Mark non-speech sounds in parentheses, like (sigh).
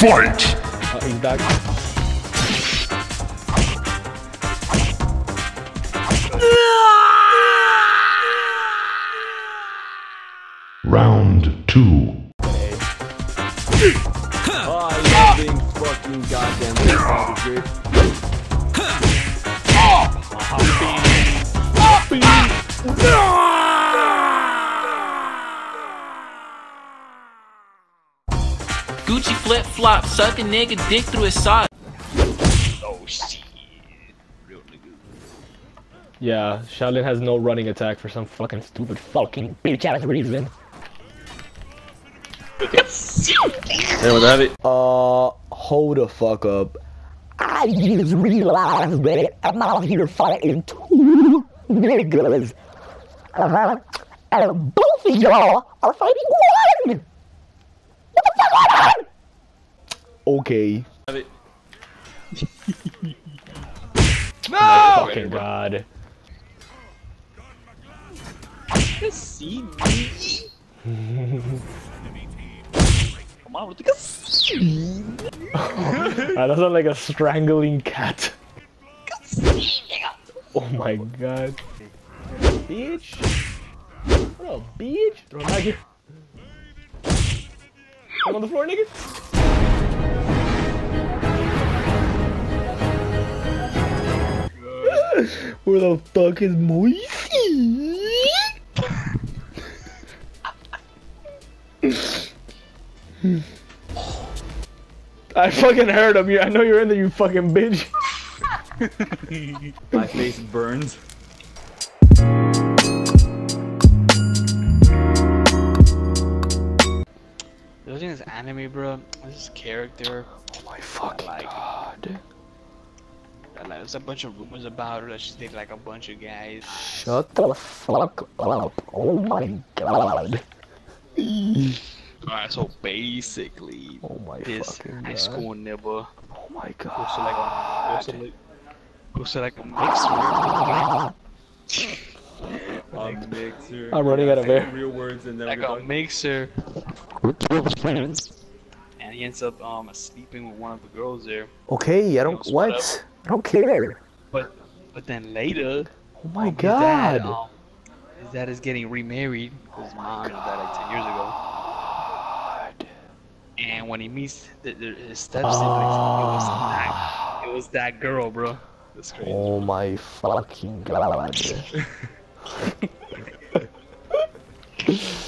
Fight! Uh, that. Round two. Okay. Oh, being fucking goddamn good. Gucci flip flop, suck a nigga dick through his sock. Oh shit. Real nigga. Yeah, Shaolin has no running attack for some fucking stupid fucking bitch ass reason. Hey, what have it? Uh, hold the fuck up. I just realized that I'm not here fighting two niggas. Uh, and both of y'all are fighting one! What the fuck are Okay. (laughs) Have it. Fucking god. See me. Come on, look at that sounds like a strangling cat. (laughs) Oh my god. Bitch. What up, bitch? Throw him back here. Come on the floor, nigga. (laughs) Where the fuck is Moisey? (laughs) I fucking heard him. You, I know you're in there, you fucking bitch. (laughs) My face burns. This anime, bro, this character, Oh my fucking like- god. uh, like, there's a bunch of rumors about her that she's dated like a bunch of guys. Shut the fuck up? Oh my god. Alright, so basically, Oh my this fucking high god. school nibble Oh my goes to god. like a goes to like, goes to like a mixer, (laughs) A mixer. I'm running out of air. Real words and then like we're a done. mixer, and he ends up um sleeping with one of the girls there. Okay, I don't. What? whatever. I don't care. But but then later, Oh my his dad, god. um, his dad is getting remarried. His mom died like ten years ago. And when he meets the, the, his step siblings, it was that it was that girl, bro. That's crazy. Oh my fucking god. (laughs) Yeah. (laughs)